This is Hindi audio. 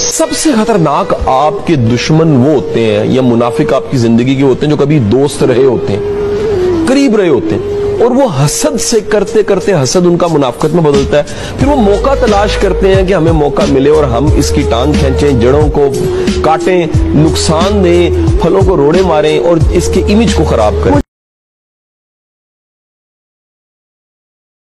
सबसे खतरनाक आपके दुश्मन वो होते हैं, या मुनाफिक आपकी ज़िंदगी के होते हैं, जो कभी दोस्त रहे होते हैं, करीब रहे होते हैं, और वो हसद से करते करते हसद उनका मुनाफ्त में बदलता है। फिर वो मौका तलाश करते हैं कि हमें मौका मिले और हम इसकी टांग खींचें, जड़ों को काटें, नुकसान दें, फलों को रोड़े मारें और इसके इमेज को खराब करें।